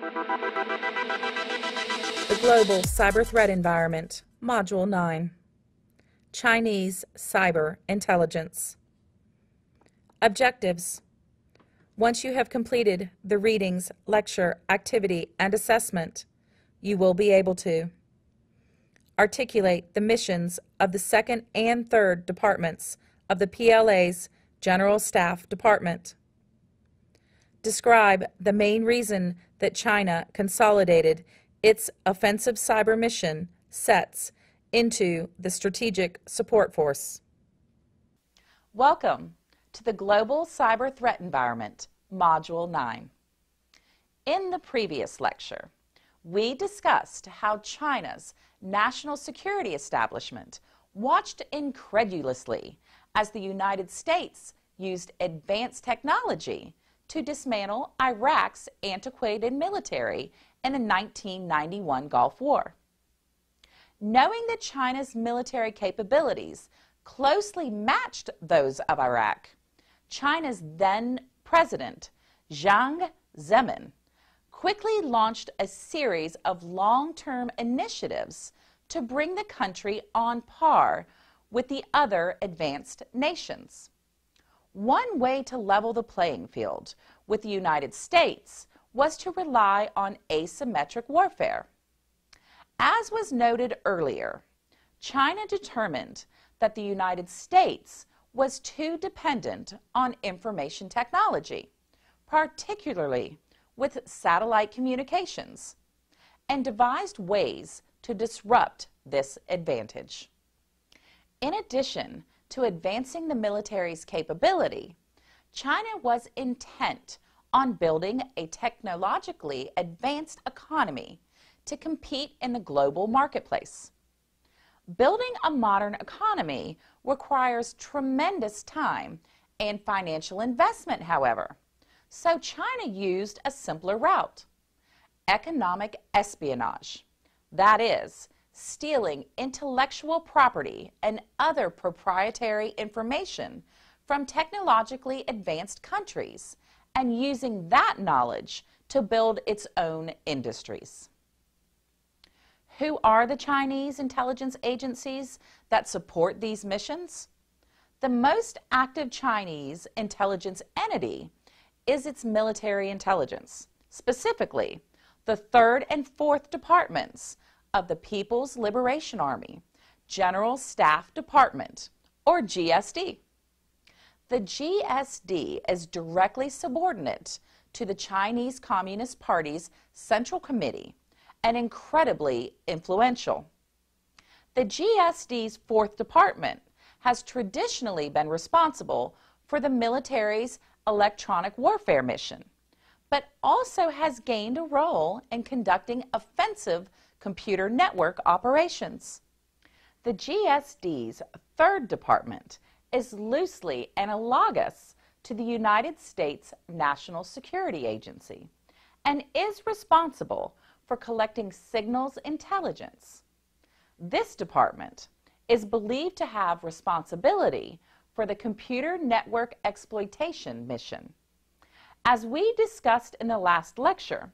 The Global Cyber Threat Environment, Module 9 Chinese Cyber Intelligence. Objectives Once you have completed the readings, lecture, activity, and assessment, you will be able to articulate the missions of the second and third departments of the PLA's General Staff Department. Describe the main reason that China consolidated its offensive cyber mission sets into the Strategic Support Force. Welcome to the Global Cyber Threat Environment, Module 9. In the previous lecture, we discussed how China's national security establishment watched incredulously as the United States used advanced technology to dismantle Iraq's antiquated military in the 1991 Gulf War. Knowing that China's military capabilities closely matched those of Iraq, China's then president, Jiang Zemin, quickly launched a series of long-term initiatives to bring the country on par with the other advanced nations. One way to level the playing field with the United States was to rely on asymmetric warfare. As was noted earlier, China determined that the United States was too dependent on information technology, particularly with satellite communications, and devised ways to disrupt this advantage. In addition to advancing the military's capability, China was intent on building a technologically advanced economy to compete in the global marketplace. Building a modern economy requires tremendous time and financial investment, however, so China used a simpler route economic espionage. That is, stealing intellectual property and other proprietary information from technologically advanced countries and using that knowledge to build its own industries. Who are the Chinese intelligence agencies that support these missions? The most active Chinese intelligence entity is its military intelligence, specifically the 3rd and 4th Departments of the People's Liberation Army, General Staff Department, or GSD. The GSD is directly subordinate to the Chinese Communist Party's Central Committee and incredibly influential. The GSD's 4th Department has traditionally been responsible for the military's electronic warfare mission, but also has gained a role in conducting offensive computer network operations. The GSD's third department is loosely analogous to the United States National Security Agency and is responsible for collecting signals intelligence. This department is believed to have responsibility for the computer network exploitation mission. As we discussed in the last lecture,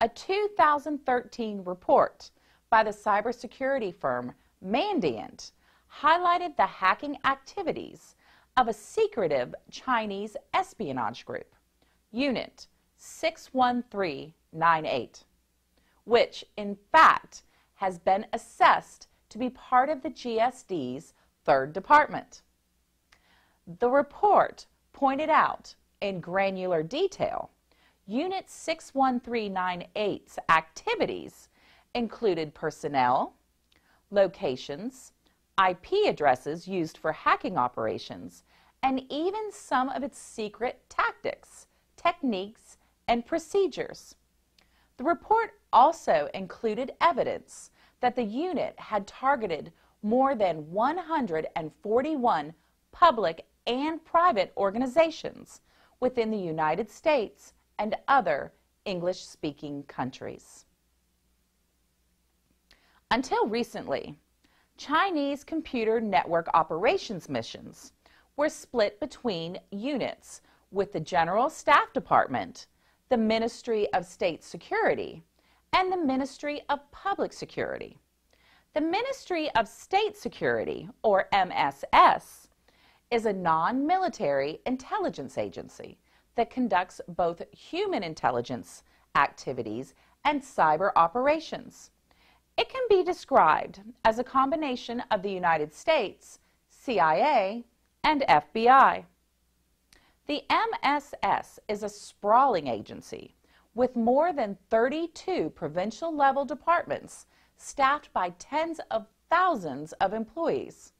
a 2013 report by the cybersecurity firm Mandiant highlighted the hacking activities of a secretive Chinese espionage group, Unit 61398, which in fact has been assessed to be part of the GSD's third department. The report pointed out in granular detail Unit 61398's activities included personnel, locations, IP addresses used for hacking operations, and even some of its secret tactics, techniques, and procedures. The report also included evidence that the unit had targeted more than 141 public and private organizations within the United States and other English-speaking countries. Until recently, Chinese computer network operations missions were split between units with the General Staff Department, the Ministry of State Security, and the Ministry of Public Security. The Ministry of State Security, or MSS, is a non military intelligence agency that conducts both human intelligence activities and cyber operations. It can be described as a combination of the United States, CIA, and FBI. The MSS is a sprawling agency with more than 32 provincial level departments staffed by tens of thousands of employees.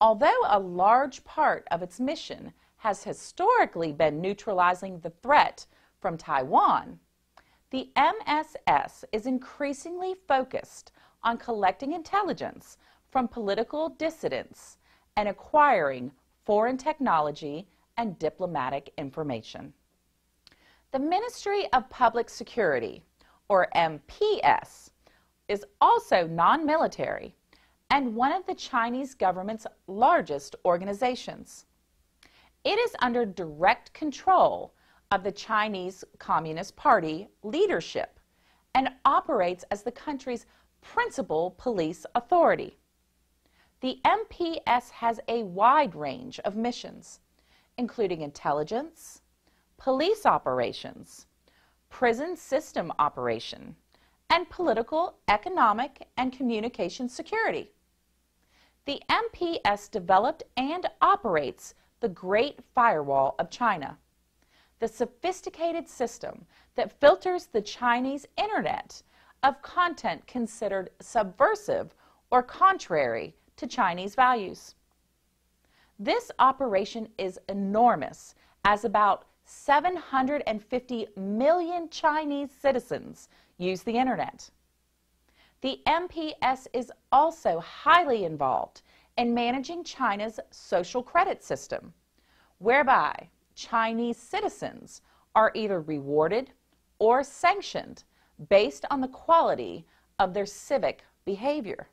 Although a large part of its mission has historically been neutralizing the threat from Taiwan, the MSS is increasingly focused on collecting intelligence from political dissidents and acquiring foreign technology and diplomatic information. The Ministry of Public Security, or MPS, is also non military and one of the Chinese government's largest organizations. It is under direct control of the Chinese Communist Party leadership and operates as the country's principal police authority. The MPS has a wide range of missions, including intelligence, police operations, prison system operation, and political, economic, and communication security. The MPS developed and operates the Great Firewall of China, the sophisticated system that filters the Chinese internet of content considered subversive or contrary to Chinese values. This operation is enormous, as about 750 million Chinese citizens use the internet. The MPS is also highly involved in managing China's social credit system, whereby Chinese citizens are either rewarded or sanctioned based on the quality of their civic behavior.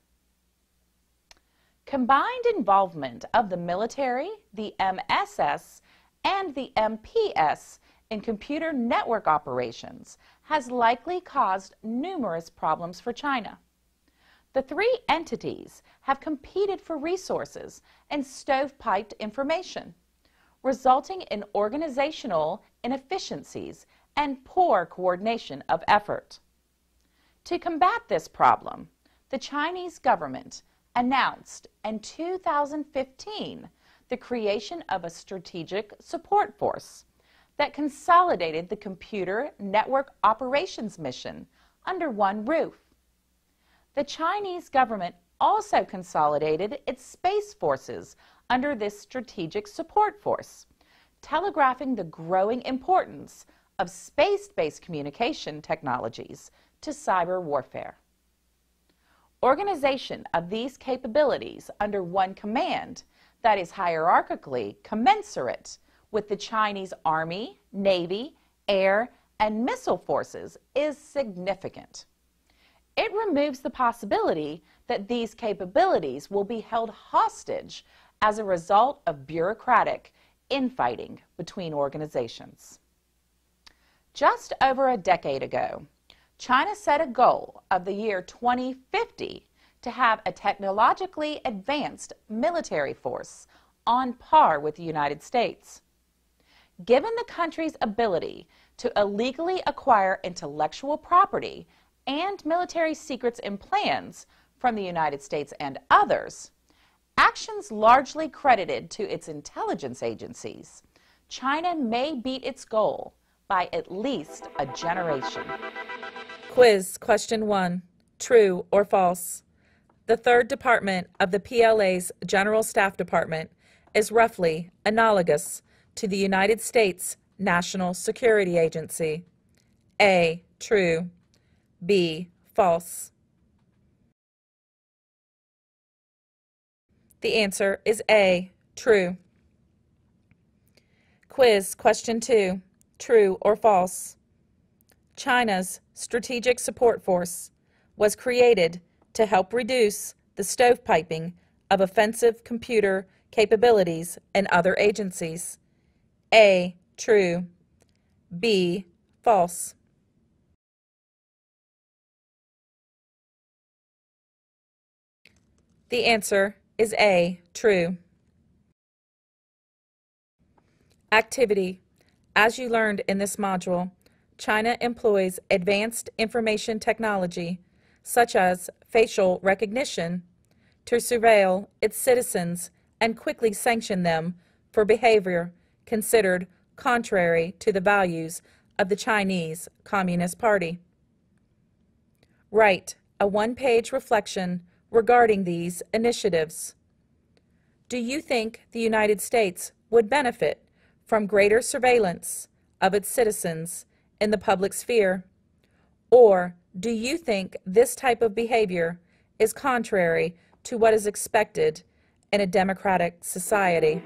Combined involvement of the military, the MSS, and the MPS in computer network operations has likely caused numerous problems for China. The three entities have competed for resources and stovepiped information, resulting in organizational inefficiencies and poor coordination of effort. To combat this problem, the Chinese government announced in 2015 the creation of a strategic support force that consolidated the computer network operations mission under one roof. The Chinese government also consolidated its space forces under this strategic support force, telegraphing the growing importance of space based communication technologies to cyber warfare. Organization of these capabilities under one command that is hierarchically commensurate with the Chinese Army, Navy, Air, and Missile Forces is significant. It removes the possibility that these capabilities will be held hostage as a result of bureaucratic infighting between organizations. Just over a decade ago, China set a goal of the year 2050 to have a technologically advanced military force on par with the United States. Given the country's ability to illegally acquire intellectual property and military secrets and plans from the United States and others, actions largely credited to its intelligence agencies, China may beat its goal by at least a generation. Quiz question one True or false? The third department of the PLA's General Staff Department is roughly analogous to the United States National Security Agency. A. True. B. False. The answer is A. True. Quiz question 2. True or false? China's Strategic Support Force was created to help reduce the stovepiping of offensive computer capabilities and other agencies. A. True. B. False. The answer is A. True. Activity. As you learned in this module, China employs advanced information technology, such as facial recognition, to surveil its citizens and quickly sanction them for behavior considered contrary to the values of the Chinese Communist Party. Write a one-page reflection regarding these initiatives. Do you think the United States would benefit from greater surveillance of its citizens in the public sphere? Or do you think this type of behavior is contrary to what is expected in a democratic society?